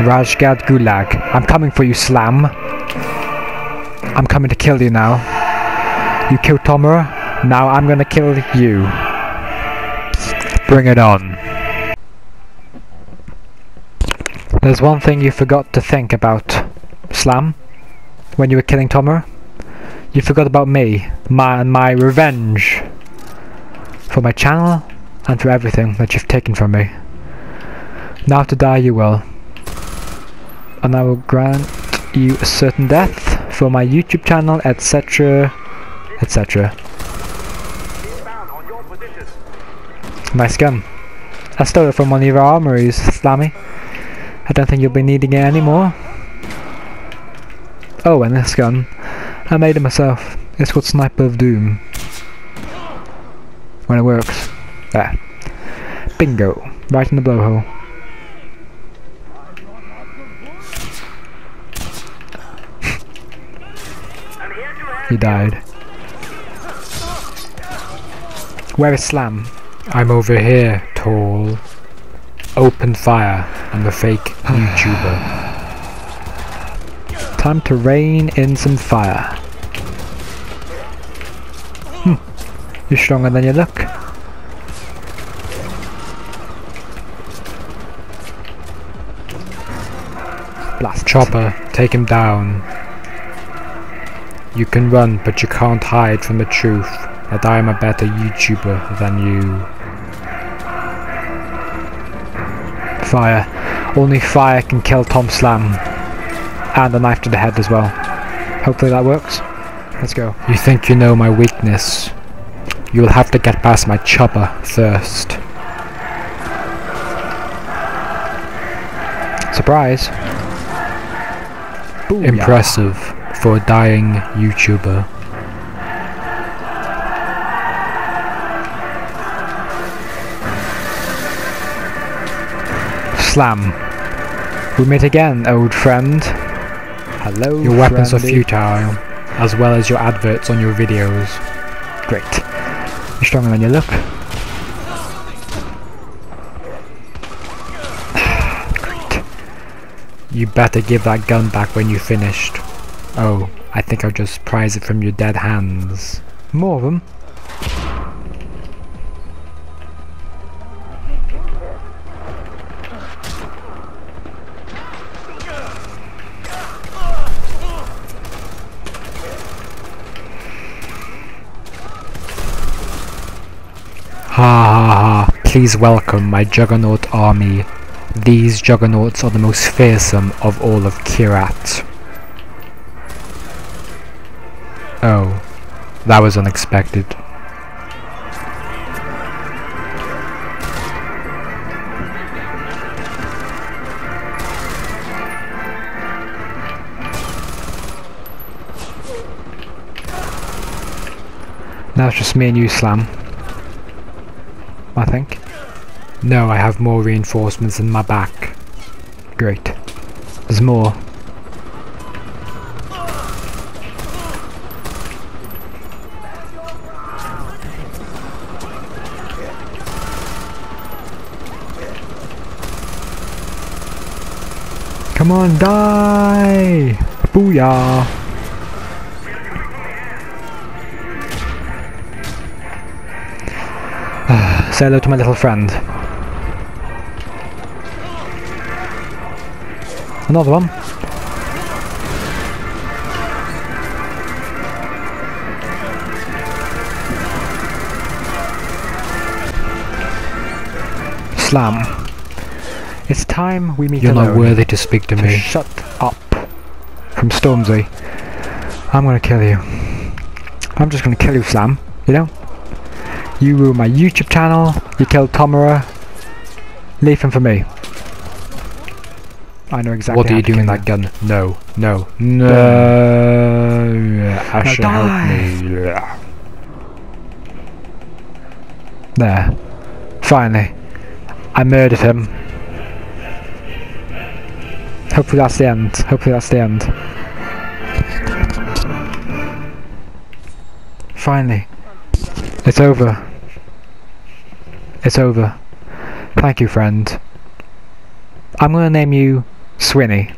Rajgad Gulag. I'm coming for you, Slam. I'm coming to kill you now. You killed Tomura, now I'm gonna kill you. Bring it on. There's one thing you forgot to think about, Slam, when you were killing Tomura. You forgot about me, my my revenge for my channel and for everything that you've taken from me. Now to die you will, and I will grant you a certain death for my YouTube channel, etc., etc. Nice gun. I stole it from one of your armories, Slammy. I don't think you'll be needing it anymore. Oh, and this gun. I made it myself. It's called Sniper of Doom. When it works. There. Bingo. Right in the blowhole. He died. Where is Slam? I'm over here, tall. Open fire. I'm a fake YouTuber. Time to rain in some fire. Hmm. You're stronger than you look. Blast. Chopper, take him down. You can run, but you can't hide from the truth that I am a better YouTuber than you. Fire. Only fire can kill Tom Slam. And a knife to the head as well. Hopefully that works. Let's go. You think you know my weakness. You'll have to get past my chopper first. Surprise. Booyah. Impressive for a dying YouTuber. Slam. We meet again, old friend. Hello, Your weapons friendly. are futile, as well as your adverts on your videos. Great. You're stronger than you look. Great. You better give that gun back when you finished. Oh, I think I'll just prize it from your dead hands. More of them? Ha ha ha, please welcome my juggernaut army. These juggernauts are the most fearsome of all of Kyrat. Oh, that was unexpected. Now it's just me and you, Slam. I think. No, I have more reinforcements in my back. Great. There's more. Come on, die! Booyah! Say hello to my little friend. Another one. Slam. It's time we meet You're alone. not worthy to speak to, me. Shut up. From Stormzy. I'm gonna kill you. I'm just gonna kill you, Slam. You know? You ruined my YouTube channel. You killed Tomura. Leave him for me. I know exactly What do you do in that gun? No, no, no. Asher, help me. There. Finally. I murdered him. Hopefully that's the end. Hopefully that's the end. Finally. It's over. It's over. Thank you, friend. I'm gonna name you Swinny.